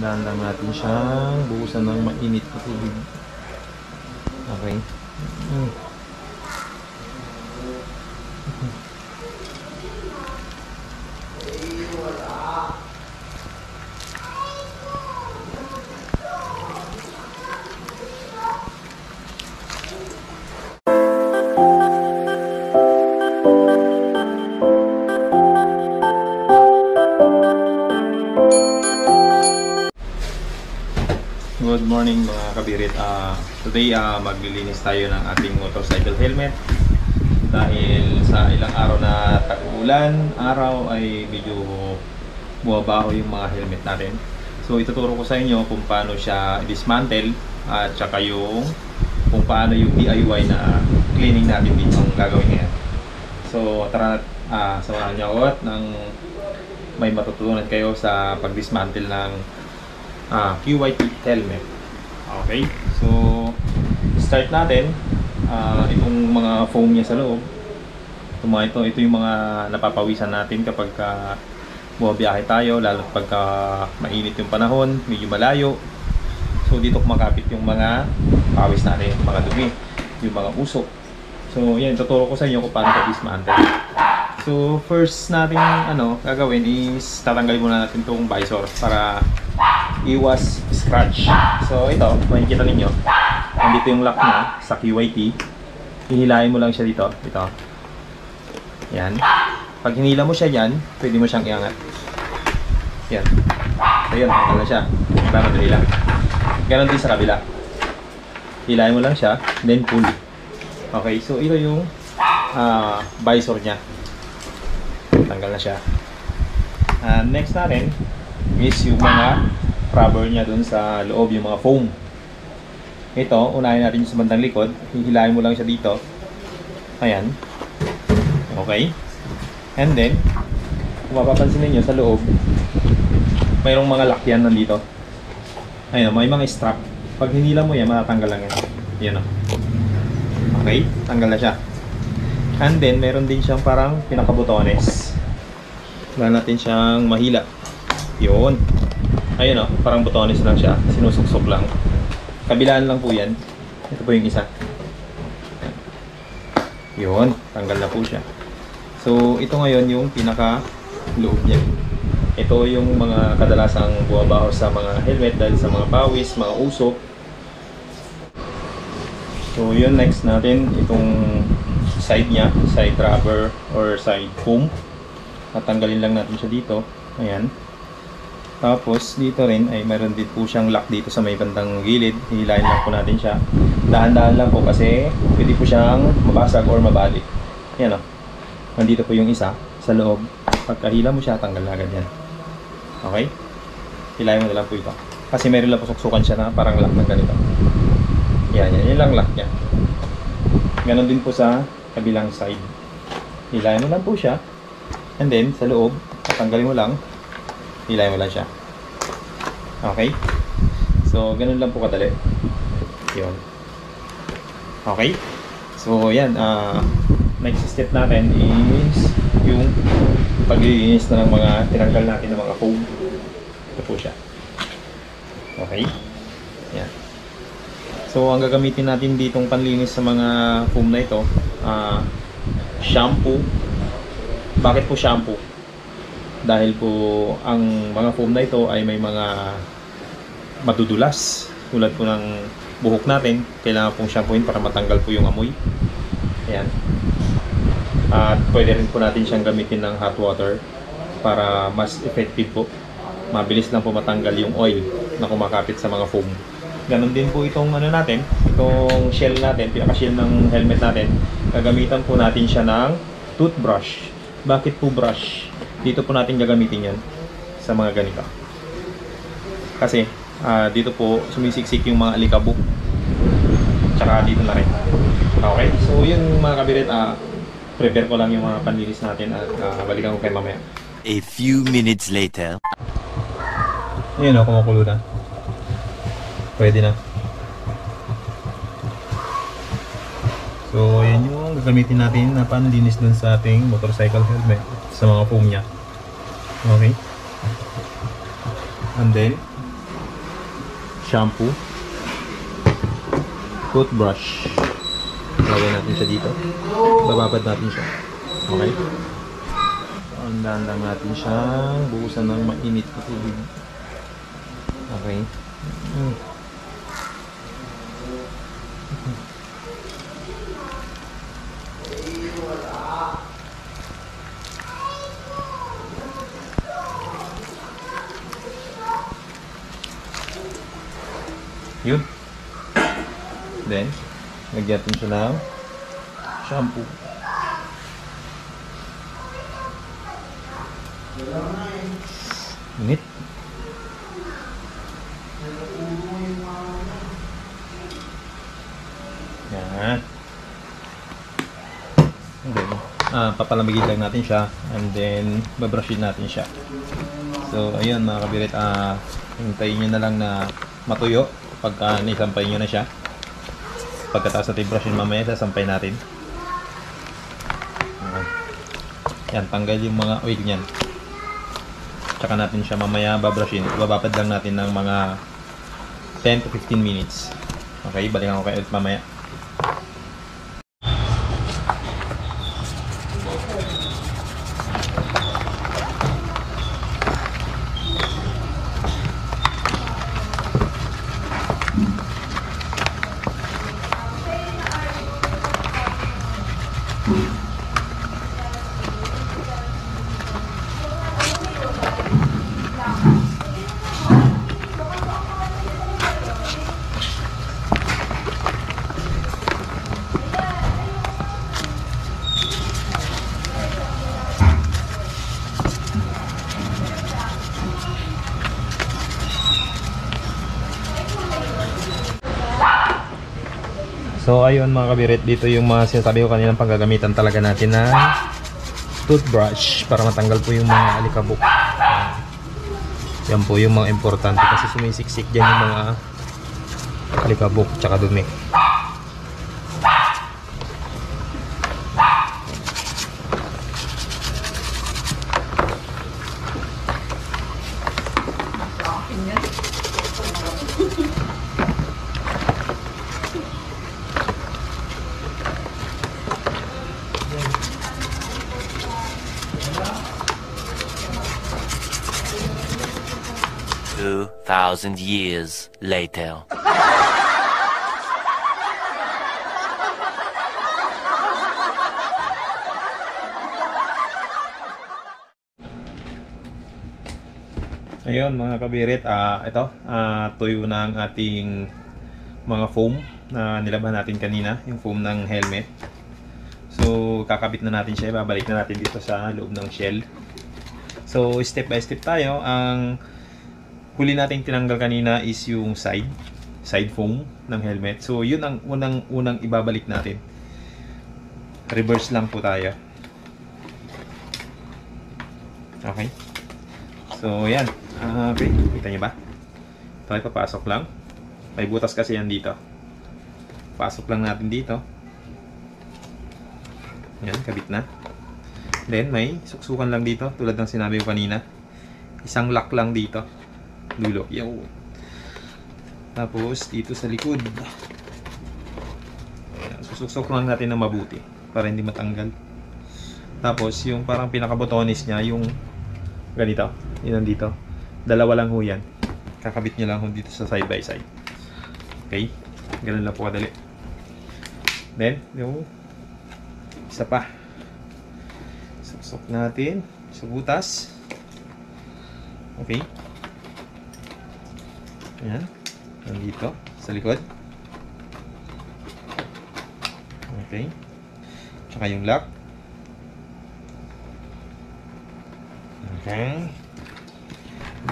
Dahan-dahan lang natin siyang buhusan ng mainit na tubig. Okay. Mm. Morning mga kabirit. Ah, today ah, maglilinis tayo ng ating motorcycle helmet. Dahil sa ilang araw na tag-ulan, araw ay medyo bumabaho yung mga helmet natin. So ituturo ko sa inyo kung paano siya dismantle at saka yung kung paano yung DIY na cleaning natin dito ang gagawin ngayon. So tara ah, samahan niyo ako at ng may matutunan kayo sa pag-dismantle ng ah, QYT helmet. Okay, so start natin. Ah, itong mga foam niya sa loob. Itong mga ito, ito yung mga napapawisan natin kapag ka bumabiyahe tayo, lalo pagka mainit yung panahon, medyo malayo. So dito kumakapit yung mga pawis natin, mga dumi, yung mga usok. So yan, tuturo ko sa inyo kung paano ito dismantle. So first natin ano gagawin is tatanggalin muna natin itong visor para iwas scratch. So ito, makikita ninyo, nandito yung lock niya sa QYT. Hihilahin mo lang siya dito, ito. Yan. Pag hinila mo siya dyan, pwede mo siyang iangat. Yan. So yun, na siya. Para madali lang. Ganon din sa kabila. Hilahin mo lang siya, then pull. Okay, so ito yung ah, visor niya. Tanggal na siya. And next natin is yung mga rubber niya dun sa loob, yung mga foam. Ito, unahin natin sa bandang likod. Hihilahin mo lang siya dito. Ayan. Okay. And then, kung mapapansin ninyo sa loob, mayroong mga lakyan nandito. Ayun, may mga strap. Pag hinila mo yan, matatanggal lang yan. Yan o. Okay, tanggal na siya. And then, meron din siyang parang pinakabutones. Wala natin siyang mahila. Yun. Ayun o, parang butones lang siya. Sinusuksok lang. Kabilaan lang po yan. Ito po yung isa. Yun, tanggal na po siya. So, ito ngayon yung pinaka loob niya. Ito yung mga kadalasang bumabaho sa mga helmet dahil sa mga pawis, mga usok. So, yun next natin itong side niya, side rubber or side foam. Tatanggalin lang natin siya dito. Ayan. Tapos dito rin ay meron din po siyang lock dito sa may bandang gilid. Hihilahin lang po natin siya. Dahan-dahan lang po kasi pwede po siyang mabasag or mabalik. Yan o. Nandito po yung isa sa loob. Pagkahila mo siya, tanggal na agad yan. Okay? Hilahin mo na lang po ito. Kasi meron lang po suksukan siya na parang lock na ganito. Yan, yan. Yan lang lock niya. Ganon din po sa kabilang side. Hilahin mo lang po siya. And then, sa loob, tatanggalin mo lang. Hilahin mo lang siya. Okay? So, ganun lang po kadali. Yun. Okay? So, yan. ah next step natin is yung paglilinis na ng mga tinanggal natin ng mga foam. Ito po siya. Okay? Yan. So, ang gagamitin natin ditong panlinis sa mga foam na ito, ah shampoo. Bakit po shampoo? Dahil po ang mga foam na ito ay may mga madudulas tulad po ng buhok natin. Kailangan pong shampooin para matanggal po yung amoy. Ayan. At pwede rin po natin siyang gamitin ng hot water para mas effective po. Mabilis lang po matanggal yung oil na kumakapit sa mga foam. Ganon din po itong ano natin, itong shell natin, pinaka-shell ng helmet natin. Gagamitan po natin siya ng toothbrush. Bakit po brush? Dito po natin gagamitin yan sa mga ganito. Kasi ah, dito po sumisiksik yung mga alikabok. Tsaka dito na rin. Okay, so yun mga kabirit, ah, prepare ko lang yung mga panlinis natin at ah, balikan ko kayo mamaya. A few minutes later. Ayun o, kumukulo na. Pwede na. So, yan yung gagamitin natin na panlinis dun sa ating motorcycle helmet sa mga foam niya. Okay? And then, shampoo, toothbrush. Lagay natin siya dito. Bababad natin siya. Okay? Andan lang natin siyang buhusan ng mainit na tubig. Okay. Mm. Yun. Then, lagyan natin siya ng shampoo. Init. Yan. Then, ah, papalamigin lang natin siya and then babrushin natin siya. So, ayun mga kabirit, ah, hintayin nyo na lang na matuyo pagka naisampay nyo na siya. Pagkatapos natin brushin mamaya, sasampay natin. Yan, tanggal yung mga oil niyan. Tsaka natin siya mamaya babrushin. Bababad lang natin ng mga 10 to 15 minutes. Okay, balikan ko kayo mamaya. So ayun mga kabirit, dito yung mga sinasabi ko kaninang paggagamitan talaga natin na toothbrush para matanggal po yung mga alikabok. Yan po yung mga importante kasi sumisiksik dyan yung mga alikabok tsaka dumi. Thousand years later. Ayun mga kabirit, ah ito, ah tuyo na ang ating mga foam na nilaban natin kanina, yung foam ng helmet. So kakabit na natin siya, babalik na natin dito sa loob ng shell. So step by step tayo, ang huli nating tinanggal kanina is yung side, side foam ng helmet. So yun ang unang unang ibabalik natin. Reverse lang po tayo. Okay. So, yan. Ah, okay. Kita niyo ba? Ito papasok lang. May butas kasi yan dito. Pasok lang natin dito. Yan, kabit na. Then, may suksukan lang dito. Tulad ng sinabi ko kanina. Isang lock lang dito. Dulo. Yo. Tapos, dito sa likod. Susuksok lang natin ng mabuti. Para hindi matanggal. Tapos, yung parang pinakabotonis niya, yung ganito. Yun nandito. Dalawa lang ho yan. Kakabit nyo lang ho dito sa side by side. Okay? Ganun lang po kadali. Then, yung isa pa. Suksok natin sa butas. Okay? Ayan. Nandito. Sa likod. Okay. Tsaka yung lock. Okay.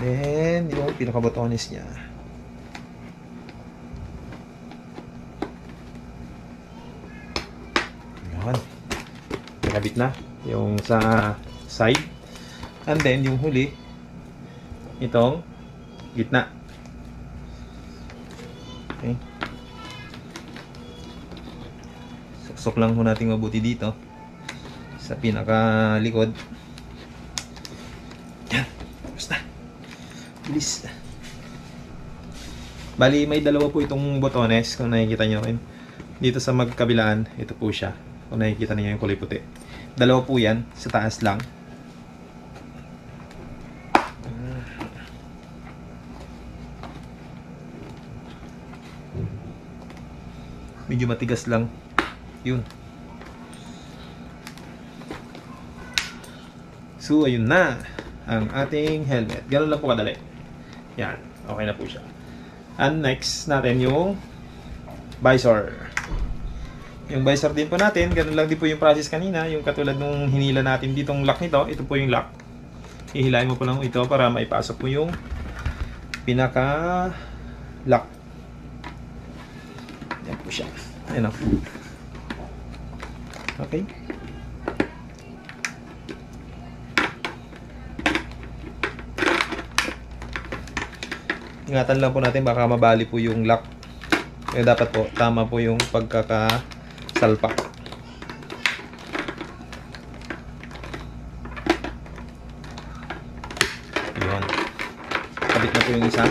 Then, yung pinakabotones niya. Yan. Nakabit na. Yung sa side. And then, yung huli, itong gitna. Suksok lang ho natin mabuti dito. Sa pinakalikod. Yan. Na. Bilis. Bali, may dalawa po itong botones kung nakikita nyo rin. Dito sa magkabilaan, ito po siya. Kung nakikita niyo yung kulay puti. Dalawa po yan, sa taas lang. Medyo matigas lang. Yun. So, ayun na ang ating helmet. Ganun lang po kadali. Yan. Okay na po siya. And next natin yung visor. Yung visor din po natin, ganun lang din po yung process kanina. Yung katulad nung hinila natin ditong lock nito. Ito po yung lock. Hihilahin mo po lang ito para maipasok po yung pinaka lock. Yan po siya. Ayan o. Okay. Ingatan lang po natin baka mabali po yung lock. Kaya dapat po tama po yung pagkakasalpak. Yun. Kabit na po yung isa.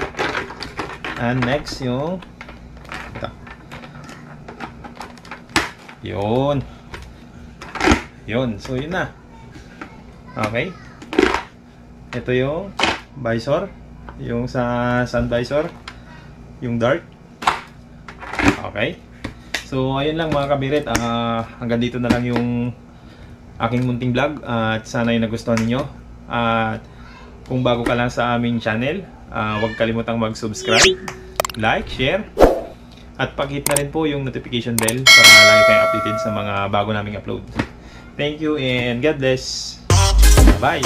And next yung ito. Yun. Yun. So yun na. Okay. Ito yung visor. Yung sa sun visor. Yung dark. Okay. So, ayun lang mga kabirit. Ah, hanggang dito na lang yung aking munting vlog. at sana ay nagustuhan ninyo. At kung bago ka lang sa aming channel, ah, huwag kalimutang mag-subscribe, like, share, at pag-hit na rin po yung notification bell para lagi kayong updated sa mga bago naming upload. Thank you and God bless. Bye!